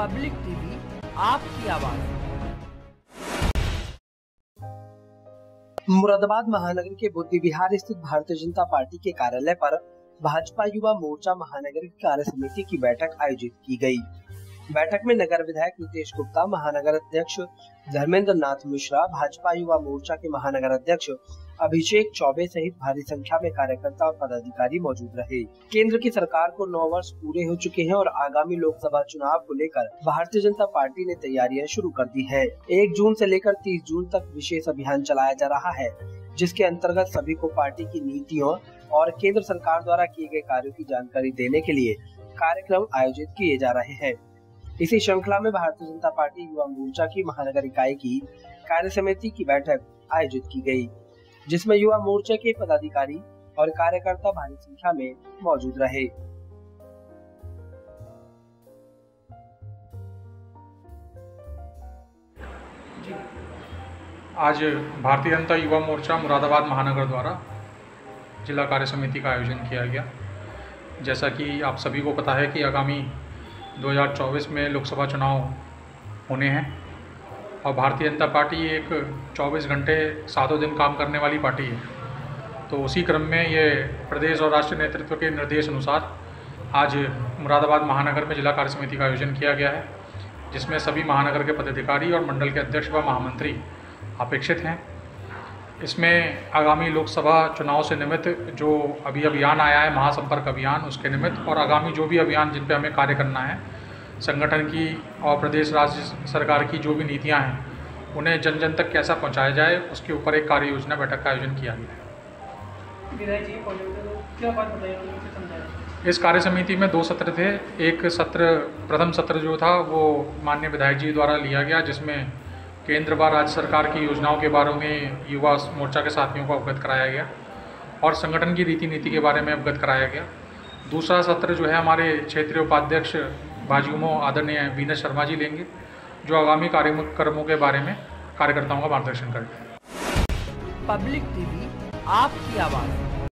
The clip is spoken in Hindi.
पब्लिक टीवी, आपकी आवाज़ मुरादाबाद महानगर के बुद्धि विहार स्थित भारतीय जनता पार्टी के कार्यालय पर भाजपा युवा मोर्चा महानगर की कार्य समिति की बैठक आयोजित की गई। बैठक में नगर विधायक नितेश गुप्ता, महानगर अध्यक्ष धर्मेंद्र नाथ मिश्रा, भाजपा युवा मोर्चा के महानगर अध्यक्ष अभिषेक चौबे सहित भारी संख्या में कार्यकर्ता और पदाधिकारी मौजूद रहे। केंद्र की सरकार को नौ वर्ष पूरे हो चुके हैं और आगामी लोकसभा चुनाव को लेकर भारतीय जनता पार्टी ने तैयारियाँ शुरू कर दी है। एक जून से लेकर तीस जून तक विशेष अभियान चलाया जा रहा है, जिसके अंतर्गत सभी को पार्टी की नीतियों और केंद्र सरकार द्वारा किए गए कार्यों की जानकारी देने के लिए कार्यक्रम आयोजित किए जा रहे हैं। इसी श्रृंखला में भारतीय जनता पार्टी युवा मोर्चा की महानगर इकाई की कार्य समिति की बैठक आयोजित की गई। जिसमें युवा मोर्चा के पदाधिकारी और कार्यकर्ता भारी संख्या में मौजूद रहे। आज भारतीय जनता युवा मोर्चा मुरादाबाद महानगर द्वारा जिला कार्य समिति का आयोजन किया गया। जैसा कि आप सभी को पता है कि आगामी 2024 में लोकसभा चुनाव होने हैं। और भारतीय जनता पार्टी एक 24 घंटे सातों दिन काम करने वाली पार्टी है। तो उसी क्रम में ये प्रदेश और राष्ट्रीय नेतृत्व के निर्देश अनुसार आज मुरादाबाद महानगर में जिला कार्य समिति का आयोजन किया गया है, जिसमें सभी महानगर के पदाधिकारी और मंडल के अध्यक्ष व महामंत्री अपेक्षित हैं। इसमें आगामी लोकसभा चुनाव से निमित्त जो अभी अभियान आया है, महासंपर्क अभियान, उसके निमित्त और आगामी जो भी अभियान जिन पर हमें कार्य करना है संगठन की और प्रदेश राज्य सरकार की जो भी नीतियाँ हैं उन्हें जन जन तक कैसा पहुँचाया जाए उसके ऊपर एक कार्य योजना बैठक का आयोजन किया गया। विधायक जी मौजूद तो इस कार्य समिति में दो सत्र थे। एक सत्र प्रथम सत्र जो था वो माननीय विधायक जी द्वारा लिया गया जिसमें केंद्र व राज्य सरकार की योजनाओं के बारे में युवा मोर्चा के साथियों को अवगत कराया गया और संगठन की रीति नीति के बारे में अवगत कराया गया। दूसरा सत्र जो है हमारे क्षेत्रीय उपाध्यक्ष बाजूमो आदरणीय वीनर शर्मा जी लेंगे, जो आगामी कार्यक्रमों के बारे में कार्यकर्ताओं का मार्गदर्शन करेंगे। पब्लिक टीवी, आपकी आवाज़।